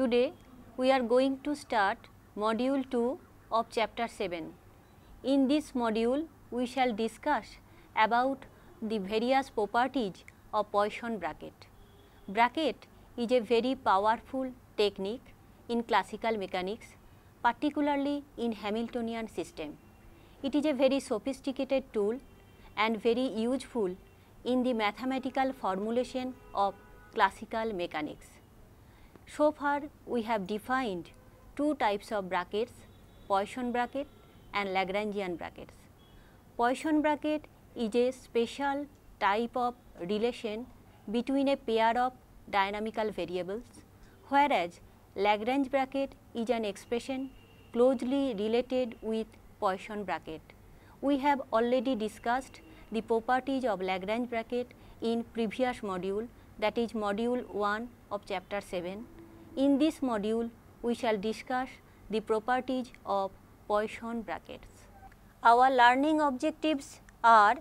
Today we are going to start module 2 of chapter 7. In this module we shall discuss about the various properties of Poisson bracket. Bracket is a very powerful technique in classical mechanics particularly in Hamiltonian system. It is a very sophisticated tool and very useful in the mathematical formulation of classical mechanics. So far we have defined two types of brackets Poisson bracket and Lagrangian brackets. Poisson bracket is a special type of relation between a pair of dynamical variables whereas Lagrange bracket is an expression closely related with Poisson bracket. We have already discussed the properties of Lagrange bracket in previous module that is module 1 of chapter 7. In this module we shall discuss the properties of Poisson brackets. Our learning objectives are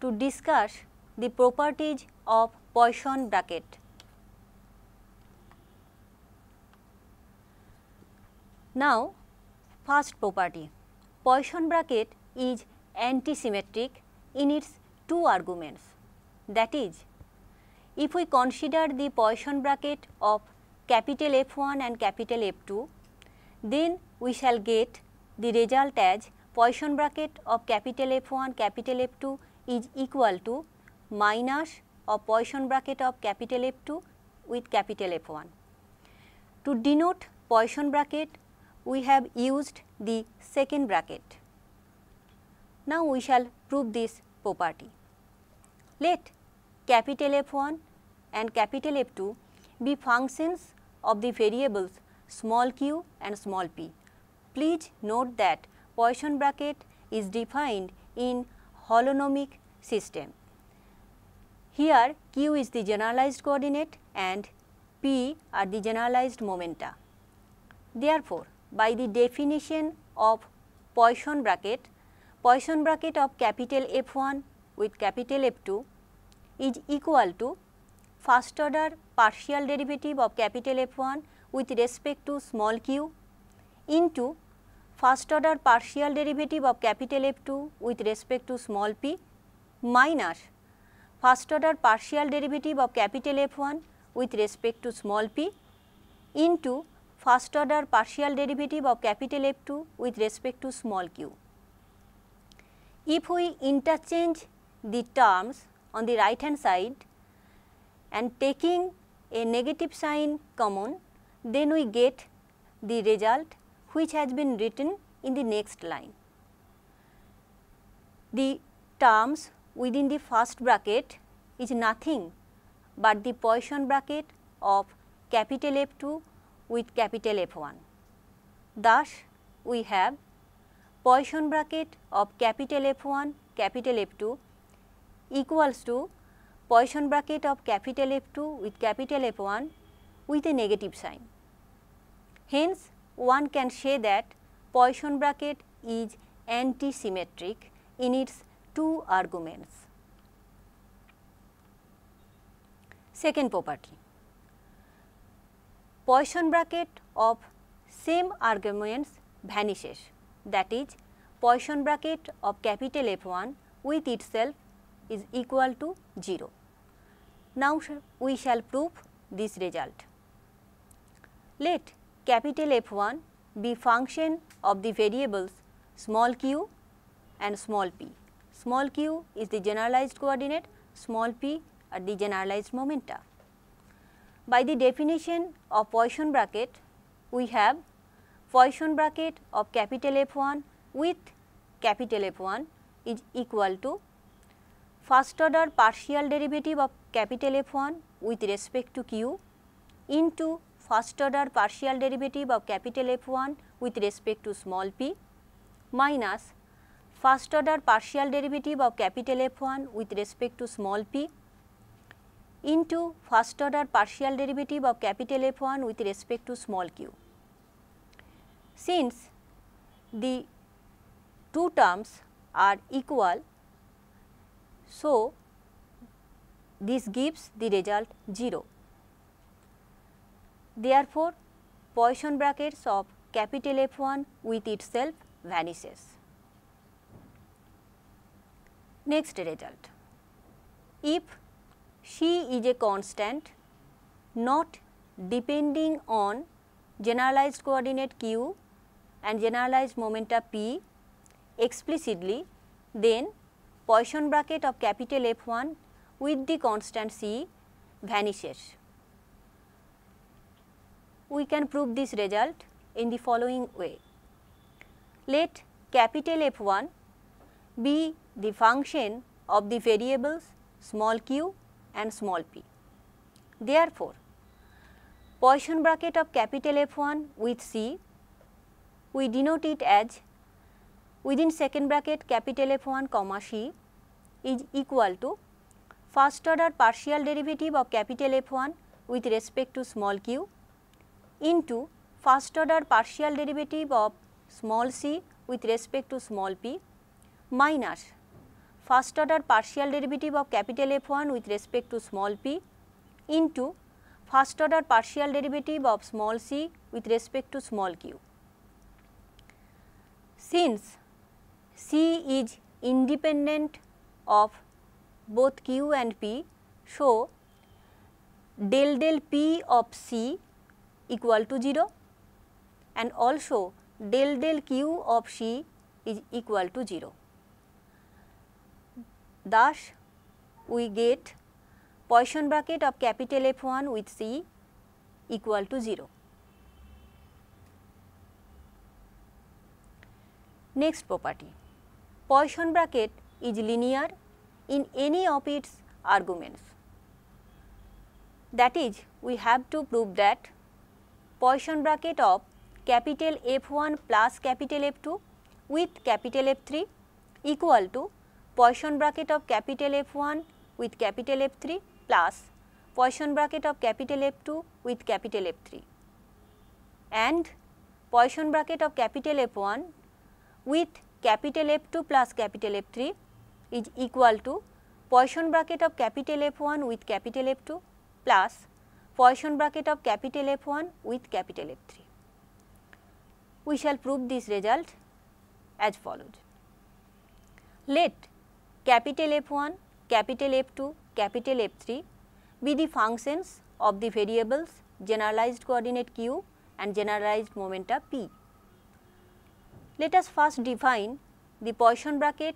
to discuss the properties of Poisson bracket. Now, first property Poisson bracket is antisymmetric in its two arguments. That is, if we consider the Poisson bracket of capital F1 and capital F2, then we shall get the result as Poisson bracket of capital F1 capital F2 is equal to minus of Poisson bracket of capital F2 with capital F1. To denote Poisson bracket, we have used the second bracket. Now, we shall prove this property. Let capital F1 and capital F2 be functions of the variables small q and small p. Please note that Poisson bracket is defined in holonomic system. Here q is the generalized coordinate and p are the generalized momenta. Therefore, by the definition of Poisson bracket, Poisson bracket of capital F1 with capital F2 is equal to first order partial derivative of capital F1 with respect to small q into first order partial derivative of capital F2 with respect to small p minus first order partial derivative of capital F1 with respect to small p into first order partial derivative of capital F2 with respect to small q. If we interchange the terms on the right hand side and taking a negative sign common, then we get the result which has been written in the next line. The terms within the first bracket is nothing but the Poisson bracket of capital F2 with capital F1. Thus, we have Poisson bracket of capital F1 capital F2 equals to Poisson bracket of capital F2 with capital F1 with a negative sign. Hence, one can say that Poisson bracket is antisymmetric in its two arguments. Second property Poisson bracket of same arguments vanishes that is Poisson bracket of capital F1 with itself is equal to 0. Now, we shall prove this result. Let capital F1 be function of the variables small q and small p. Small q is the generalized coordinate, small p are the generalized momenta. By the definition of Poisson bracket, we have Poisson bracket of capital F1 with capital F1 is equal to first order partial derivative of capital F1 with respect to q into first order partial derivative of capital F1 with respect to small p minus first order partial derivative of capital F1 with respect to small p into first order partial derivative of capital F1 with respect to small q. Since the two terms are equal, so this gives the result 0. Therefore, Poisson brackets of capital F1 with itself vanishes. Next result. If C is a constant not depending on generalized coordinate q and generalized momenta p explicitly, then Poisson bracket of capital F1 with the constant C vanishes. We can prove this result in the following way. Let capital F1 be the function of the variables small q and small p. Therefore, Poisson bracket of capital F1 with C, we denote it as within second bracket capital F1 comma C is equal to first order partial derivative of capital F1 with respect to small q into first order partial derivative of small c with respect to small p minus first order partial derivative of capital F1 with respect to small p into first order partial derivative of small c with respect to small q. Since c is independent of both q and p, so del del p of c equal to 0 and also del del q of C is equal to 0. Thus, we get Poisson bracket of capital F1 with C equal to 0. Next property, Poisson bracket is linear in any of its arguments. That is, we have to prove that Poisson bracket of capital F1 plus capital F2 with capital F3 equal to Poisson bracket of capital F1 with capital F3 plus Poisson bracket of capital F2 with capital F3 and Poisson bracket of capital F1 with capital F2 plus capital F3 is equal to Poisson bracket of capital F1 with capital F2 plus Poisson bracket of capital F1 with capital F3. We shall prove this result as follows. Let capital F1, capital F2, capital F3 be the functions of the variables generalized coordinate q and generalized momenta p. Let us first define the Poisson bracket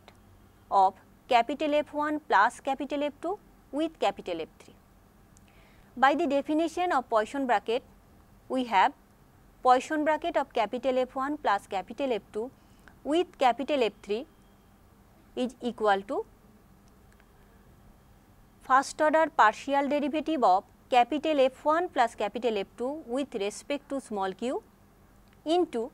of capital F1 plus capital F2 with capital F3. By the definition of Poisson bracket, we have Poisson bracket of capital F1 plus capital F2 with capital F3 is equal to first order partial derivative of capital F1 plus capital F2 with respect to small q into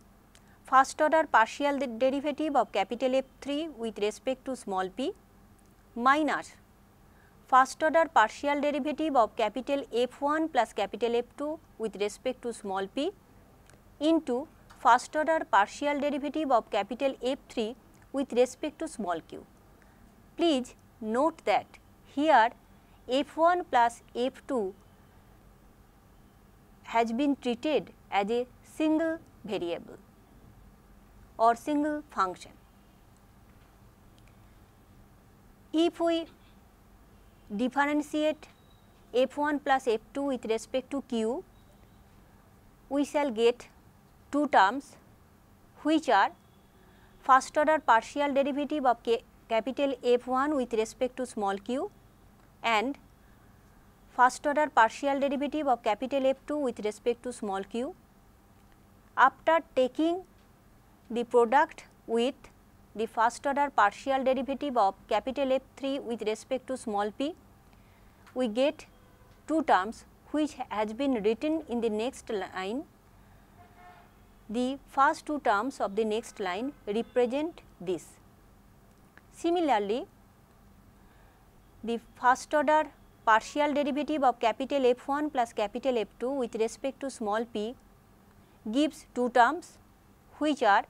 first order partial derivative of capital F3 with respect to small p minus first order partial derivative of capital F1 plus capital F2 with respect to small p into first order partial derivative of capital F3 with respect to small q. Please note that here F1 plus F2 has been treated as a single variable और single function if we differentiate F one plus F two with respect to Q we shall get two terms which are first order partial derivative of capital F one with respect to small Q and first order partial derivative of capital F two with respect to small Q after taking the product with the first order partial derivative of capital F3 with respect to small p, we get two terms which has been written in the next line. The first two terms of the next line represent this. Similarly, the first order partial derivative of capital F1 plus capital F2 with respect to small p gives two terms which are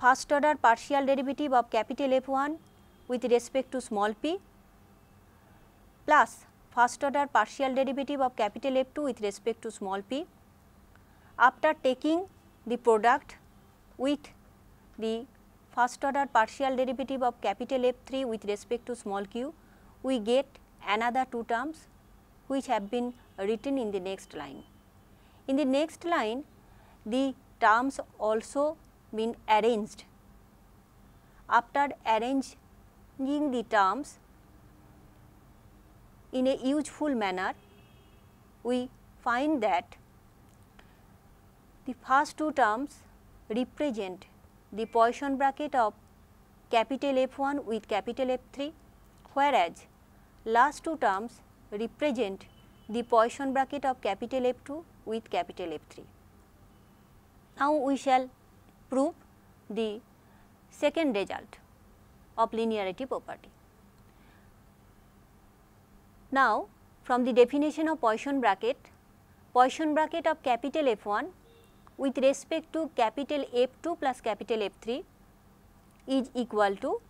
first order partial derivative of capital F1 with respect to small p plus first order partial derivative of capital F2 with respect to small p. After taking the product with the first order partial derivative of capital F3 with respect to small q, we get another two terms which have been written in the next line. In the next line, the terms also been arranged. After arranging the terms in a useful manner, we find that the first two terms represent the Poisson bracket of capital F1 with capital F3, whereas last two terms represent the Poisson bracket of capital F2 with capital F3. Now, we shall prove the second result of linearity property. Now, from the definition of Poisson bracket, Poisson bracket of capital F1 with respect to capital F2 plus capital F3 is equal to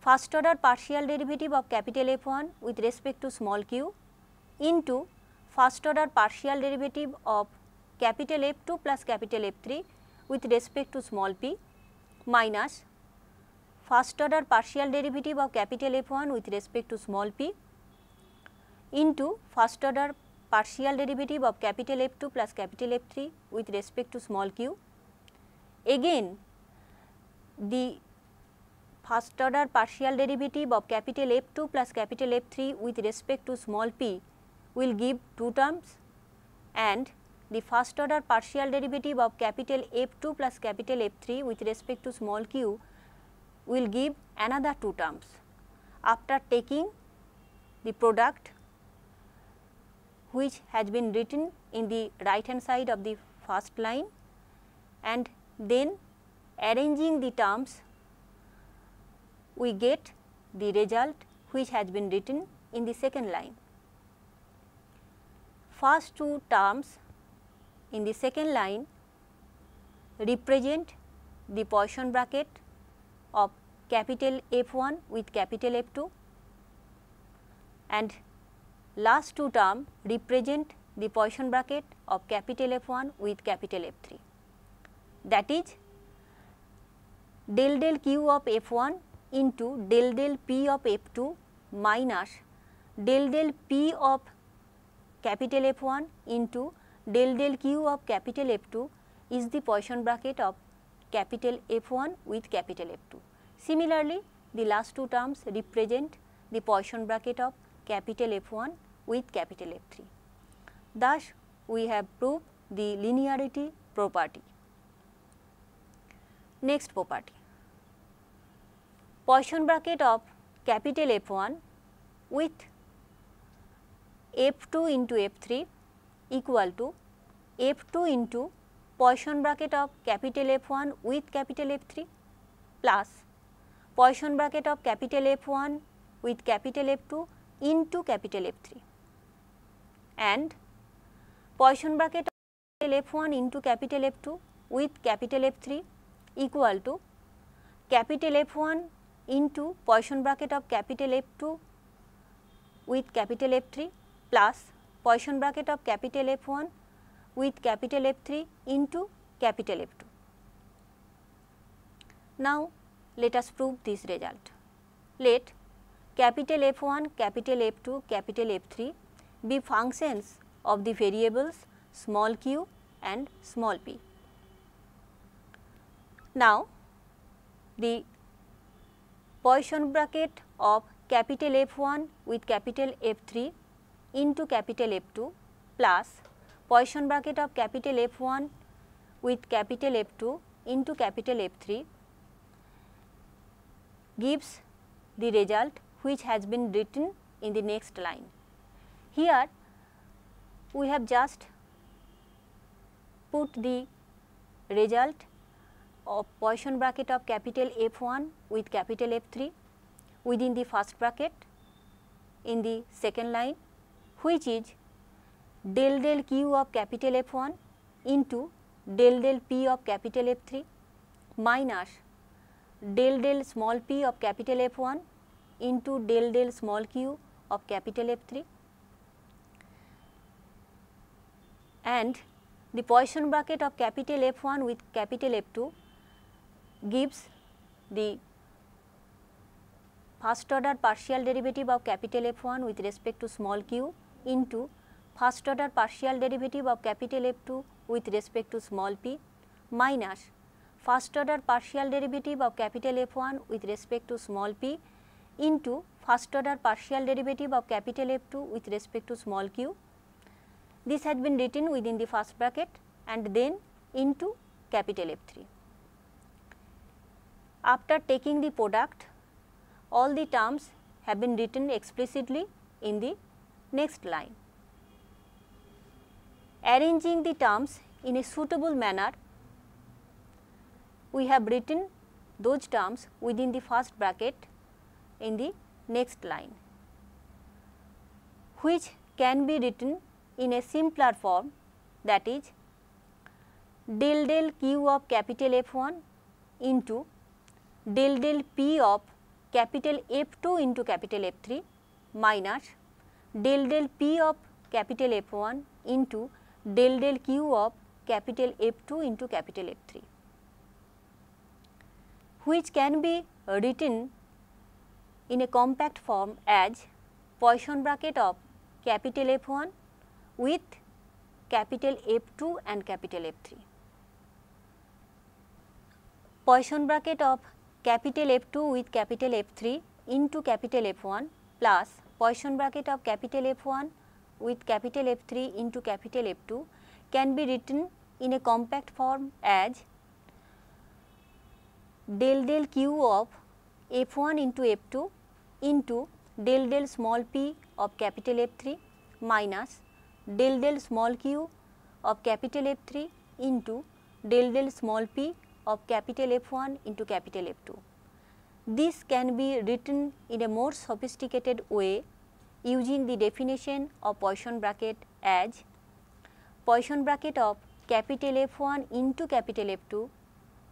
first order partial derivative of capital F1 with respect to small q into first order partial derivative of capital F2 plus capital F3 with respect to small p minus first order partial derivative of capital F1 with respect to small p into first order partial derivative of capital F2 plus capital F3 with respect to small q. Again the first order partial derivative of capital F2 plus capital F3 with respect to small p will give two terms and the first order partial derivative of capital F2 plus capital F3 with respect to small q will give another two terms. After taking the product which has been written in the right hand side of the first line and then arranging the terms we get the result which has been written in the second line. First two terms in the second line represent the Poisson bracket of capital F1 with capital F2 and last two term represent the Poisson bracket of capital F1 with capital F3. That is del del q of F1 into del del p of F2 minus del del p of capital F1 into del del q of capital F2 is the Poisson bracket of capital F1 with capital F2. Similarly, the last two terms represent the Poisson bracket of capital F1 with capital F3. Thus, we have proved the linearity property. Next property, Poisson bracket of capital F1 with F2 into F3 equal to F2 into Poisson bracket of capital F1 with capital F3 plus Poisson bracket of capital F1 with capital F2 into capital F3 and Poisson bracket of capital F1 into capital F2 with capital F3 equal to capital F1 into Poisson bracket of capital F2 with capital F3 plus Poisson bracket of capital F1 with capital F3 into capital F2. Now, let us prove this result. Let capital F1, capital F2, capital F3 be functions of the variables small q and small p. Now, the Poisson bracket of capital F1 with capital F3 into capital F2 plus Poisson bracket of capital F1 with capital F2 into capital F3 gives the result which has been written in the next line. Here we have just put the result of Poisson bracket of capital F1 with capital F3 within the first bracket in the second line which is del del q of capital F1 into del del p of capital F3 minus del del small p of capital F1 into del del small q of capital F3 and the Poisson bracket of capital F1 with capital F2 gives the first order partial derivative of capital F1 with respect to small q into first order partial derivative of capital F2 with respect to small p minus first order partial derivative of capital F1 with respect to small p into first order partial derivative of capital F2 with respect to small q. This has been written within the first bracket and then into capital F3. After taking the product, all the terms have been written explicitly in the next line. Arranging the terms in a suitable manner, we have written those terms within the first bracket in the next line, which can be written in a simpler form that is del del q of capital F1 into del del p of capital F2 into capital F3 minus del del p of capital F1 into del del q of capital F2 into capital F3 which can be written in a compact form as Poisson bracket of capital F1 with capital F2 and capital F3. Poisson bracket of capital F2 with capital F3 into capital F1 plus Poisson bracket of capital F1 with capital F3 into capital F2 can be written in a compact form as del del q of F1 into F2 into del del small p of capital F3 minus del del small q of capital F3 into del del small p of capital F1 into capital F2. This can be written in a more sophisticated way using the definition of Poisson bracket as Poisson bracket of capital F1 into capital F2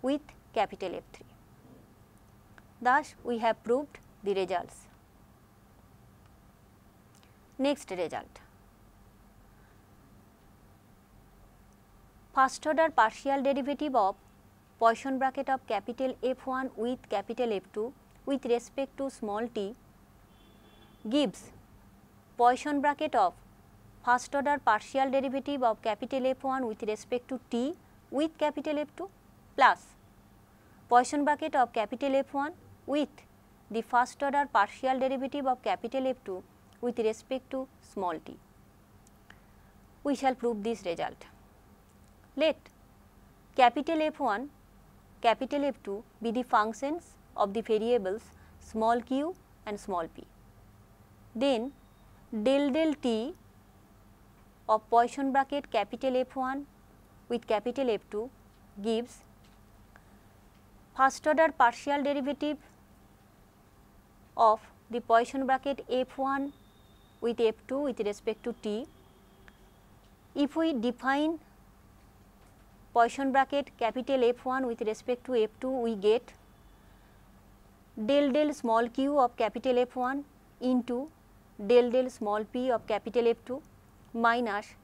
with capital F3. Thus, we have proved the results. Next result. First order partial derivative of Poisson bracket of capital F1 with capital F2 with respect to small t gives Poisson bracket of first order partial derivative of capital F1 with respect to t with capital F2 plus Poisson bracket of capital F1 with the first order partial derivative of capital F2 with respect to small t. We shall prove this result. Let capital F1, capital F2 be the functions of the variables small q and small p. Then del del t of Poisson bracket capital F1 with capital F2 gives first order partial derivative of the Poisson bracket F1 with F2 with respect to t. If we define Poisson bracket capital F1 with respect to F2 we get del del small q of capital F1 into del del small p of capital F2 minus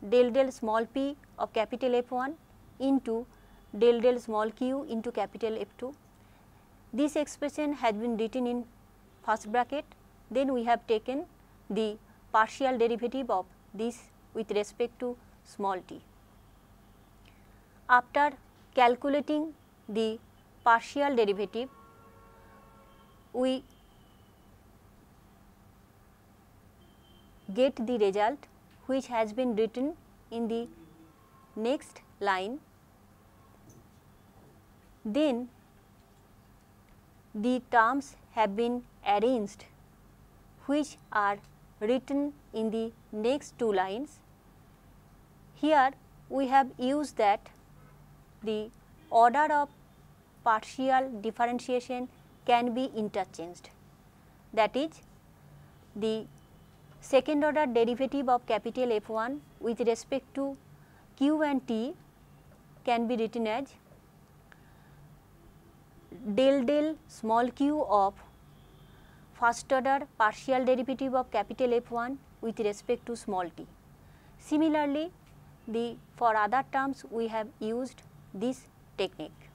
del del small p of capital F1 into del del small q into capital F2. This expression has been written in first bracket then we have taken the partial derivative of this with respect to small t. After calculating the partial derivative, we get the result which has been written in the next line. Then the terms have been arranged which are written in the next two lines. Here we have used that the order of partial differentiation can be interchanged. That is the second order derivative of capital F1 with respect to q and t can be written as del del small q of first order partial derivative of capital F1 with respect to small t. Similarly, the for other terms we have used this technique.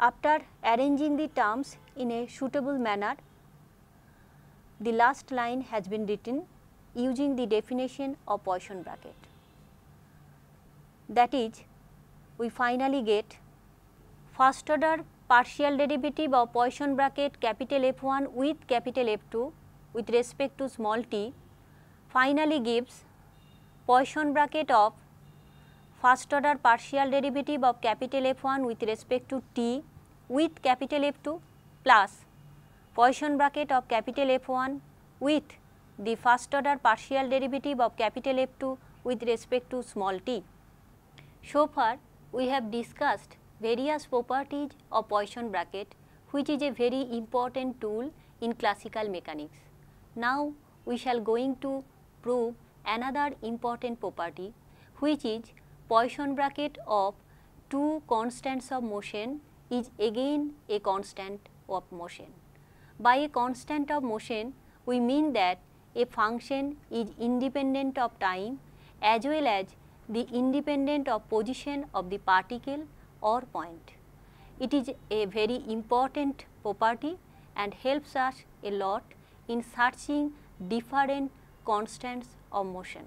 After arranging the terms in a suitable manner, the last line has been written using the definition of Poisson bracket. That is, we finally get first order partial derivative of Poisson bracket capital F1 with capital F2 with respect to small t finally gives Poisson bracket of first order partial derivative of capital F1 with respect to t with capital F2 plus Poisson bracket of capital F1 with the first order partial derivative of capital F2 with respect to small t. So far we have discussed various properties of Poisson bracket which is a very important tool in classical mechanics. Now we shall going to prove another important property which is Poisson bracket of two constants of motion is again a constant of motion. By a constant of motion, we mean that a function is independent of time as well as the independent of position of the particle or point. It is a very important property and helps us a lot in searching different constants of motion.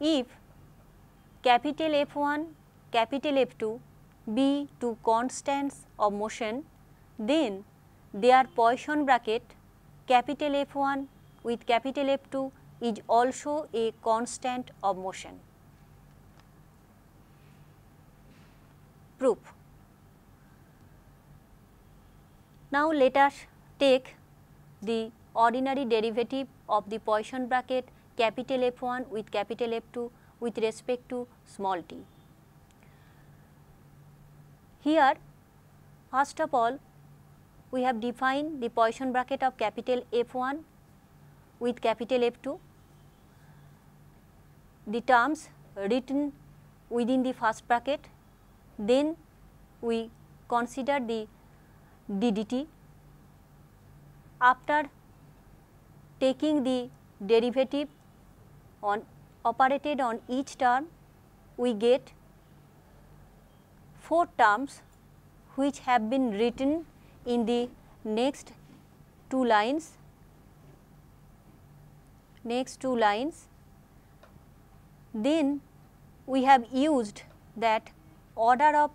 If capital F1, capital F2 be two constants of motion, then their Poisson bracket capital F1 with capital F2 is also a constant of motion. Proof. Now, let us take the ordinary derivative of the Poisson bracket capital F1 with capital F2 with respect to small t. Here first of all we have defined the Poisson bracket of capital F1 with capital F2. The terms written within the first bracket, then we consider the ddt. After taking the derivative on operated on each term, we get 4 terms which have been written in the next two lines next two lines. Then we have used that order of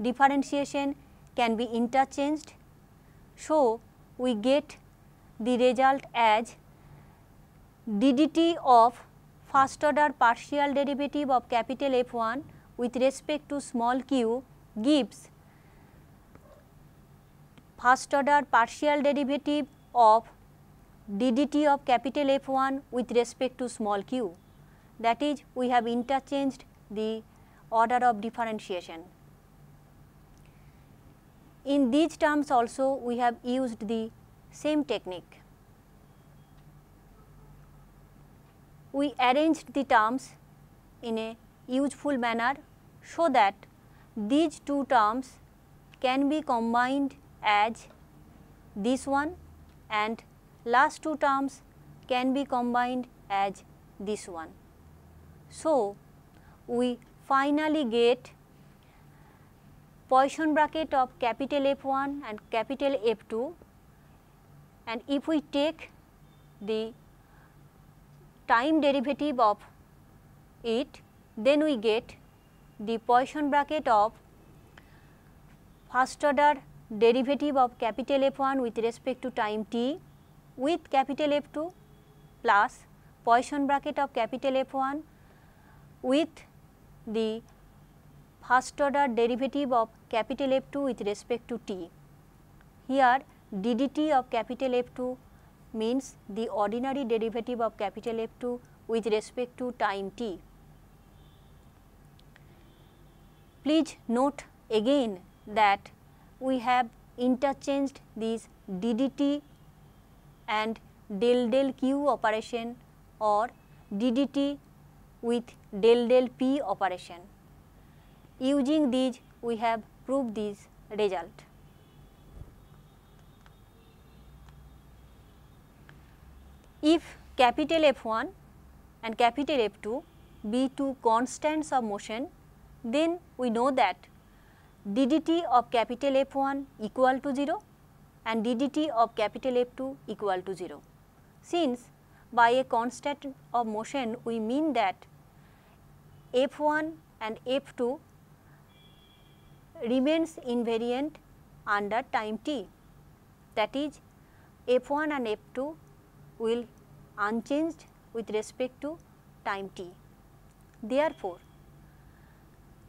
differentiation can be interchanged. So we get the result as ddt of first order partial derivative of capital F1 with respect to small q gives first order partial derivative of ddt of capital F1 with respect to small q. That is we have interchanged the order of differentiation. In these terms also we have used the same technique. We arranged the terms in a useful manner so that these two terms can be combined as this one and last two terms can be combined as this one. So, we finally get Poisson bracket of capital F1 and capital F2 and if we take the time derivative of it then we get the Poisson bracket of first order derivative of capital F1 with respect to time t with capital F2 plus Poisson bracket of capital F1 with the first order derivative of capital F2 with respect to t. Here ddt of capital F2 means the ordinary derivative of capital F2 with respect to time t. Please note again that we have interchanged these ddt and del del q operation or ddt with del del p operation. Using these we have proved this result. If capital F1 and capital F2 be two constants of motion, then we know that ddt of capital F1 equal to 0 and ddt of capital F2 equal to 0. Since by a constant of motion we mean that F1 and F2 remains invariant under time t that is F1 and F2 will unchanged with respect to time t. Therefore,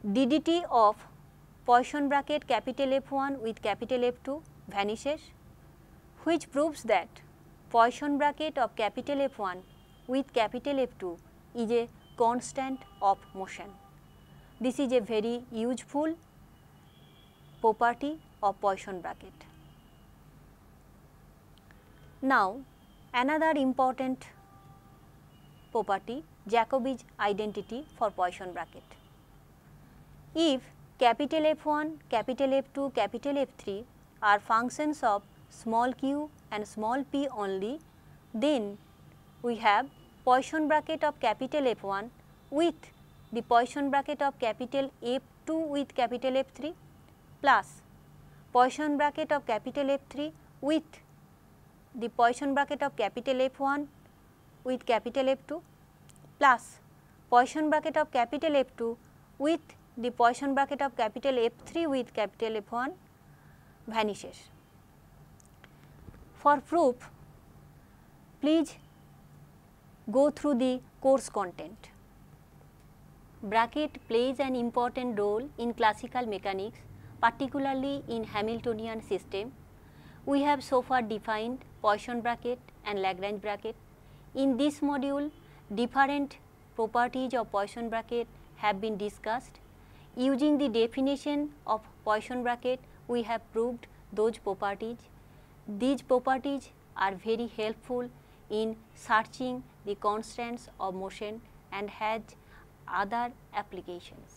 ddt of Poisson bracket capital F1 with capital F2 vanishes which proves that Poisson bracket of capital F1 with capital F2 is a constant of motion. This is a very useful property of Poisson bracket. Now, another important property Jacobi's identity for Poisson bracket. If capital F1, capital F2, capital F3 are functions of small q and small p only, then we have Poisson bracket of capital F1 with the Poisson bracket of capital F2 with capital F3 plus Poisson bracket of capital F3 with the Poisson bracket of capital F1 with capital F2 plus Poisson bracket of capital F2 with the Poisson bracket of capital F3 with capital F1 vanishes. For proof, please go through the course content. Bracket plays an important role in classical mechanics, particularly in Hamiltonian system. We have so far defined Poisson bracket and Lagrange bracket. In this module, different properties of Poisson bracket have been discussed. Using the definition of Poisson bracket, we have proved those properties. These properties are very helpful in searching the constants of motion and has other applications.